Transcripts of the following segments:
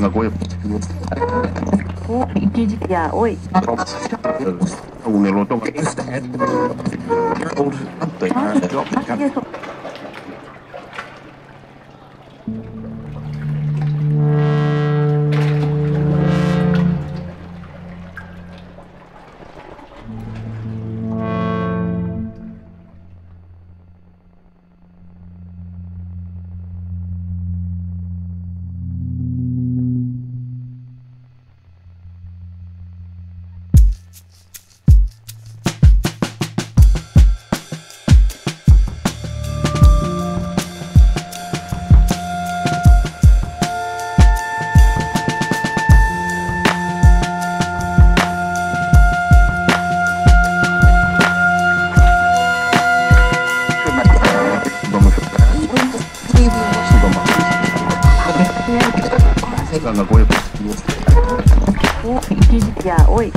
がご用意お一時期やおい오늘 がごよくお、一時やおい。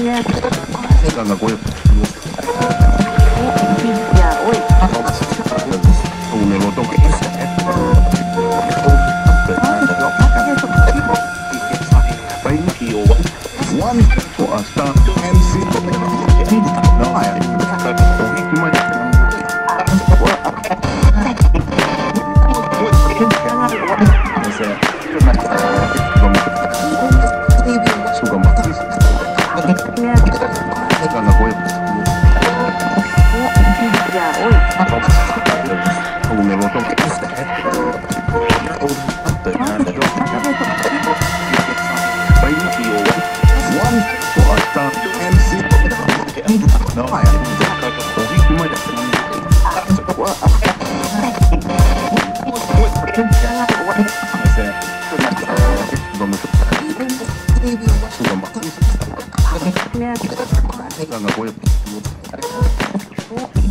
Yeah. года ногой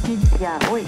Yeah, wait.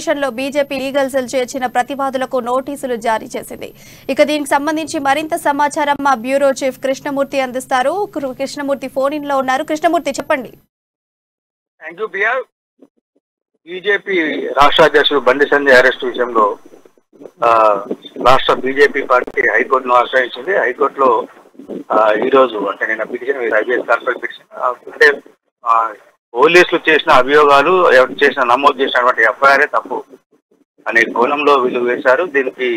పిటిషన్లో BJP legal cell చేర్చిన ప్రతివాదులకు నోటీసులు జారీ చేసింది. ఇక దీనికి సంబంధించి మరింత సమాచారం మా బ్యూరో చీఫ్ కృష్ణమూర్తి అందిస్తారు. కృష్ణమూర్తి ఫోన్ ఇన్లో ఉన్నారు. కృష్ణమూర్తి చెప్పండి. బీజేపీ రాష్ట్ర అధ్యక్షుడు బండి సంజయ్ అరెస్ట్ విషయంలో రాష్ట్ర బీజేపీ పార్టీ హైకోర్టును ఆశ్రయించింది. హైకోర్టులో ఈ రోజు అంటే నేను పిటిషన్ ఐబీఎస్ కార్పొరేట్ పిటిషన్ అంటే పోలీసులు చేసిన అభియోగాలు ఎవరు చేసిన నమోదు చేసినటువంటి ఎఫ్ఐఆర్ తప్పు అనే కోణంలో వీళ్ళు వేశారు. దీనికి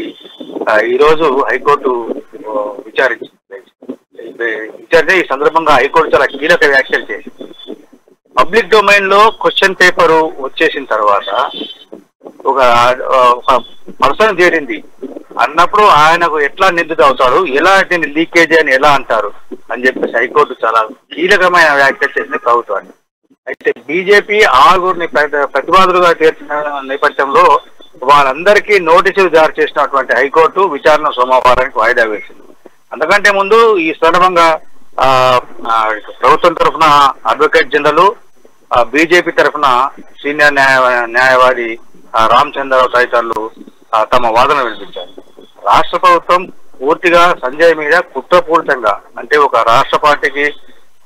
ఈరోజు ఈ రోజు హైకోర్టు విచారించింది విచారణ ఈ సందర్భంగా హైకోర్టు చాలా కీలక వ్యాఖ్యలు చేసింది. పబ్లిక్ డొమైన్లో క్వశ్చన్ పేపర్ వచ్చేసిన తర్వాత ఒక ఒక పర్సన్ చేరింది అన్నప్పుడు ఆయనకు ఎట్లా నిందిత అవుతాడు ఎలా దీన్ని లీకేజ్ అని ఎలా అంటారు అని చెప్పేసి హైకోర్టు చాలా కీలకమైన వ్యాఖ్యలు చేసింది ప్రభుత్వాన్ని. అయితే బీజేపీ ఆరుగురిని ప్రతి- ప్రతివాదులుగా చేర్చిన నేపథ్యంలో వాళ్ళందరికీ నోటీసులు జారీ చేసినటువంటి హైకోర్టు విచారణ సోమవారానికి వాయిదా వేసింది. అంతకంటే ముందు ఈ సందర్భంగా ఆ, ప్రభుత్వం తరఫున అడ్వకేట్ జనరల్ బీజేపీ తరఫున సీనియర్ న్యాయ న్యాయవాది రామచంద్రరావు తదితరులు తమ వాదన వినిపించారు. రాష్ట్ర ప్రభుత్వం పూర్తిగా సంజయ్ మీద కుట్రపూరితంగా అంటే ఒక రాష్ట్ర పార్టీకి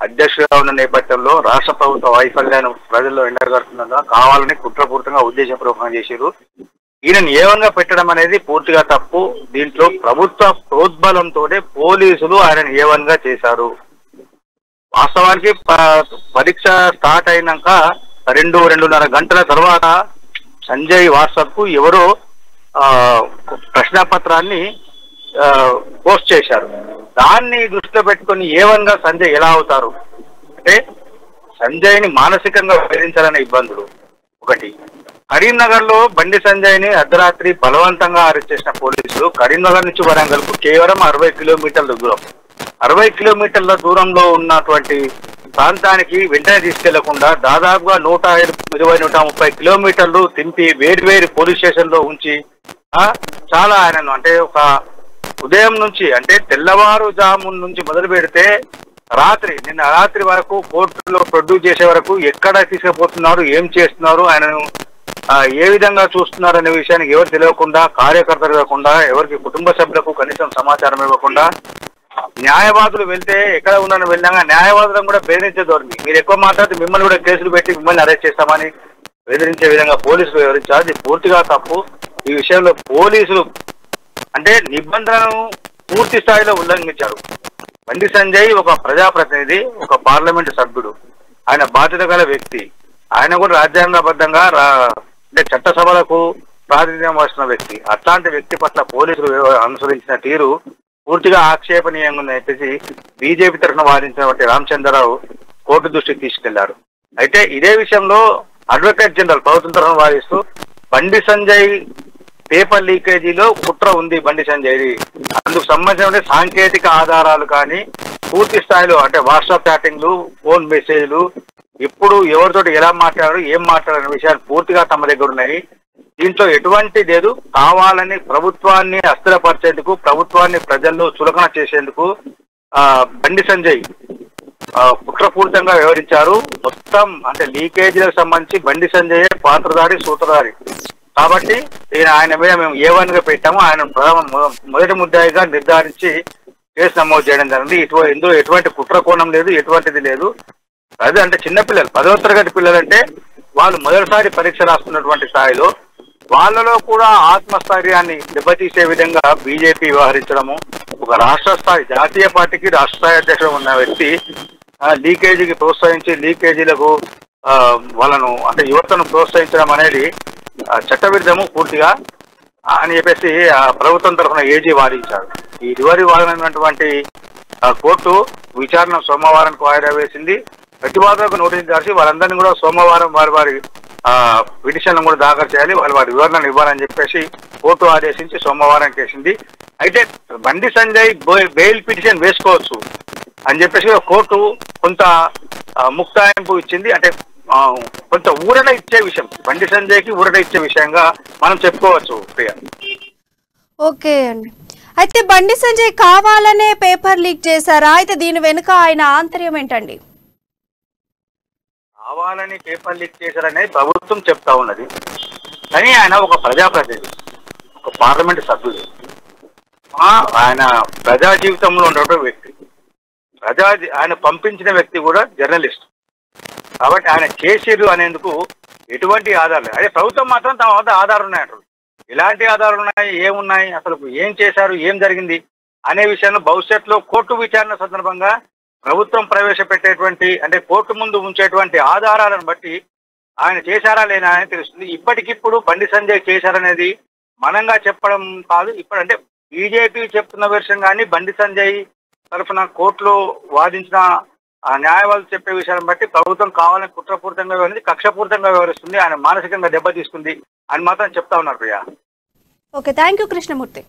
అధ్యక్షుడిగా ఉన్న నేపథ్యంలో రాష్ట్ర ప్రభుత్వ వైఫల్యాన్ని ప్రజల్లో ఎండగడుతుండగా కావాలని కుట్రపూర్తంగా ఉద్దేశపూర్వకంగా చేశారు ఈయనను ఏవంగా పెట్టడం అనేది పూర్తిగా తప్పు. దీంట్లో ప్రభుత్వ ప్రోద్బలంతో పోలీసులు ఆయనను ఏవన్గా చేశారు. వాస్తవానికి పరీక్ష స్టార్ట్ అయినాక రెండు రెండున్నర గంటల తర్వాత సంజయ్ వాట్సాప్కు ఎవరో ఆ, ప్రశ్నపత్రాన్ని పోస్ట్ చేశారు. దాన్ని దృష్టిలో పెట్టుకొని ఏవన్గా సంజయ్ ఎలా అవుతారు? అంటే సంజయ్ని మానసికంగా వేధించాలనే ఇబ్బందులు. ఒకటి. కరీంనగర్లో బండి సంజయ్ని అర్ధరాత్రి బలవంతంగా అరెస్ట్ చేసిన పోలీసులు కరీంనగర్ నుంచి వరంగల్కు కేవలం అరవై కిలోమీటర్ల దూరం. అరవై కిలోమీటర్ల దూరంలో ఉన్నటువంటి ప్రాంతానికి వెంటనే తీసుకెళ్ళకుండా దాదాపుగా నూట ఇరవై నూట ముప్పై కిలోమీటర్లు తింపి వేరు వేరు పోలీస్ స్టేషన్లో ఉంచి చాలా ఆయనను అంటే ఒక ఉదయం నుంచి అంటే తెల్లవారుజాము నుంచి మొదలు పెడితే రాత్రి నిన్న రాత్రి వరకు కోర్టులో ప్రొడ్యూస్ చేసే వరకు ఎక్కడ తీసుకుపోతున్నారు ఏం చేస్తున్నారు ఆయనను ఏ విధంగా చూస్తున్నారు అనే విషయానికి ఎవరు తెలియకుండా కార్యకర్తలు కాకుండా ఎవరికి కుటుంబ సభ్యులకు కనీసం సమాచారం ఇవ్వకుండా న్యాయవాదులు వెళ్తే ఎక్కడ ఉన్నాను వెళ్ళినా న్యాయవాదులను కూడా బెదిరించే ధోరణి మీరు ఎక్కువ మాట్లాడితే మిమ్మల్ని కూడా కేసులు పెట్టి మిమ్మల్ని అరెస్ట్ చేస్తామని బెదిరించే విధంగా పోలీసులు వివరించారు అది పూర్తిగా తప్పు. ఈ విషయంలో పోలీసులు అంటే నిబంధనను పూర్తి స్థాయిలో ఉల్లంఘించారు. బండి సంజయ్ ఒక ప్రజాప్రతినిధి ఒక పార్లమెంటు సభ్యుడు. ఆయన బాధ్యత గల వ్యక్తి. ఆయన కూడా రాజ్యాంగబద్ధంగా రా- అంటే చట్టసభలకు ప్రాతినిధ్యం వహిస్తున్న వ్యక్తి. అట్లాంటి వ్యక్తి పట్ల పోలీసులు అనుసరించిన తీరు పూర్తిగా ఆక్షేపణీయంగా ఉందని చెప్పేసి బీజేపీ తరఫున వాదించినటువంటి రామచంద్రరావు కోర్టు దృష్టికి తీసుకెళ్ళారు. అయితే ఇదే విషయంలో అడ్వకేట్ జనరల్ ప్రభుత్వం తరఫున వాదిస్తూ బండి సంజయ్ పేపర్ లీకేజీలో కుట్ర ఉంది బండి సంజయ్. అందుకు సంబంధించిన సాంకేతిక ఆధారాలు కానీ పూర్తి స్థాయిలో అంటే వాట్సాప్ చాటింగ్లు ఫోన్ మెసేజ్లు ఎప్పుడు ఎవరితోటి ఎలా మాట్లాడారు ఏం మాట్లాడారు విషయాలు పూర్తిగా తమ దగ్గర ఉన్నాయి. దీంట్లో ఎటువంటి లేదు. కావాలని ప్రభుత్వాన్ని అస్థిరపరిచేందుకు ప్రభుత్వాన్ని ప్రజల్లో చులకన చేసేందుకు బండి సంజయ్ కుట్రపూరితంగా వ్యవహరించారు. మొత్తం అంటే లీకేజీలకు సంబంధించి బండి సంజయ్ పాత్రధారి సూత్రధారి. కాబట్టి ఈయన ఆయన మీద మేము ఏ వన్గా పెట్టాము ఆయన ప్రధాన మొదటి ముద్దాయిగా నిర్ధారించి కేసు నమోదు చేయడం జరిగింది. ఇటు ఇందులో ఎటువంటి కుట్ర కోణం లేదు ఎటువంటిది లేదు. అదే అంటే చిన్నపిల్లలు పదవ తరగతి పిల్లలంటే వాళ్ళు మొదటిసారి పరీక్ష రాస్తున్నటువంటి స్థాయిలో వాళ్ళలో కూడా ఆత్మస్థైర్యాన్ని దెబ్బతీసే విధంగా బీజేపీ వ్యవహరించడము ఒక రాష్ట్ర స్థాయి జాతీయ పార్టీకి రాష్ట్ర స్థాయి అధ్యక్షుడు ఉన్న వ్యక్తి లీకేజీకి ప్రోత్సహించి లీకేజీలకు వాళ్ళను అంటే యువతను ప్రోత్సహించడం అనేది చట్టవిరుద్ధము పూర్తిగా అని చెప్పేసి ఆ, ప్రభుత్వం తరఫున ఏజీ వాదించాడు ఈ ఇరువరి వాదనటువంటి కోర్టు విచారణ సోమవారానికి వాయిదా వేసింది. ప్రతివాదులకు నోటీసు దాచి వారందరినీ కూడా సోమవారం వారి వారి ఆ, పిటిషన్లను కూడా దాఖలు చేయాలి. వాళ్ళు వారి వివరణలు ఇవ్వాలని చెప్పేసి కోర్టు ఆదేశించి సోమవారం చేసింది అయితే Bandi Sanjay bail- bail petition వేసుకోవచ్చు అని చెప్పేసి కోర్టు కొంత ముక్తాయింపు ఇచ్చింది. అంటే కొంత ఊరట ఇచ్చే విషయం. బండి సంజయ్కి ఊరట ఇచ్చే విషయంగా మనం చెప్పుకోవచ్చు ప్రియ. ఓకే అండి. అయితే బండి సంజయ్ కావాలనే పేపర్ లీక్ చేశారా? అయితే దీని వెనుక ఆయన ఆంతర్యం ఏంటండి? కావాలని పేపర్ లీక్ చేశారనేది ప్రభుత్వం చెప్తా ఉన్నది. కానీ ఆయన ఒక ప్రజాప్రతినిధి ఒక పార్లమెంట్ సభ్యుడు. ఆయన ప్రజా జీవితంలో ఉన్నటువంటి వ్యక్తి. ప్రజా ఆయన పంపించిన వ్యక్తి కూడా జర్నలిస్ట్. కాబట్టి ఆయన చేసిరు అనేందుకు ఎటువంటి ఆధారం లేదు. అదే ప్రభుత్వం మాత్రం తమ వద్ద ఆధారం ఉన్నాయంటారు ఎలాంటి ఆధారాలు ఉన్నాయి? ఏమున్నాయి? అసలు ఏం చేశారు? ఏం జరిగింది? అనే విషయాన్ని భవిష్యత్తులో కోర్టు విచారణ సందర్భంగా ప్రభుత్వం ప్రవేశపెట్టేటువంటి అంటే కోర్టు ముందు ఉంచేటువంటి ఆధారాలను బట్టి ఆయన చేశారా లేనా అని తెలుస్తుంది. ఇప్పటికిప్పుడు బండి సంజయ్ చేశారనేది మనంగా చెప్పడం కాదు. ఇప్పుడు అంటే బీజేపీ చెప్తున్న విషయం కానీ బండి సంజయ్ తరఫున కోర్టులో వాదించిన ఆ న్యాయవాదులు చెప్పే విషయాన్ని బట్టి ప్రభుత్వం కావాలని కుట్రపూరితంగా వ్యవహరించి కక్షపూరితంగా వ్యవహరిస్తుంది. ఆయన మానసికంగా దెబ్బతీస్తుంది అని మాత్రం చెప్తా ఉన్నారు Priya. Okay thank you Krishnamurthy.